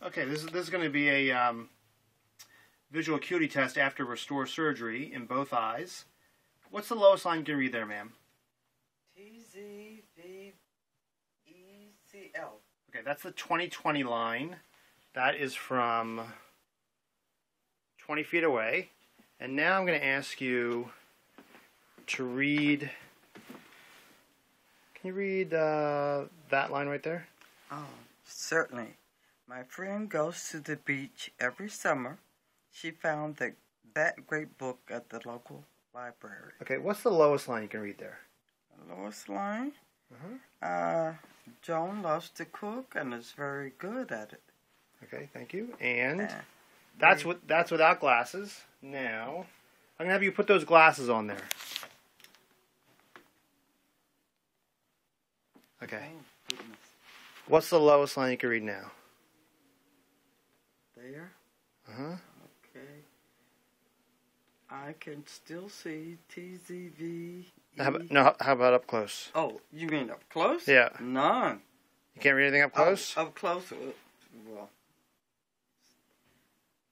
Okay, this is this is going to be a um, visual acuity test after Restor surgery in both eyes. What's the lowest line you can read there, ma'am? T Z V E C L. Okay, that's the 2020 line. That is from 20 feet away. And now I'm going to ask you to read. Can you read uh, that line right there? Oh, certainly. My friend goes to the beach every summer. She found that that great book at the local library. Okay, what's the lowest line you can read there? Lowest line. Uh-huh. Uh, Joan loves to cook and is very good at it. Okay, thank you. And Uh, that's what that's without glasses. Now, I'm gonna have you put those glasses on there. Okay. Oh. What's the lowest line you can read now? There. Uh huh. Okay. I can still see TZV. How about, no, how about up close? Oh, you mean up close? Yeah. None. You can't read anything up close. Up, up close. uh, Well,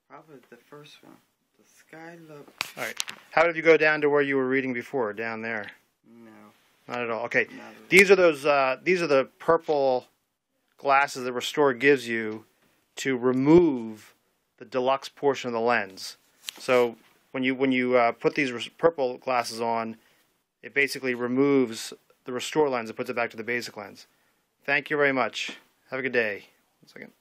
probably the first one. The sky look. All right. How if you go down to where you were reading before, down there? No, Not at all. Okay. at These are those. Uh, these are the purple glasses that Restor gives you to remove the deluxe portion of the lens. So when you when you uh, put these purple glasses on, it basically removes the Restor lens and puts it back to the basic lens. Thank you very much. Have a good day. One second.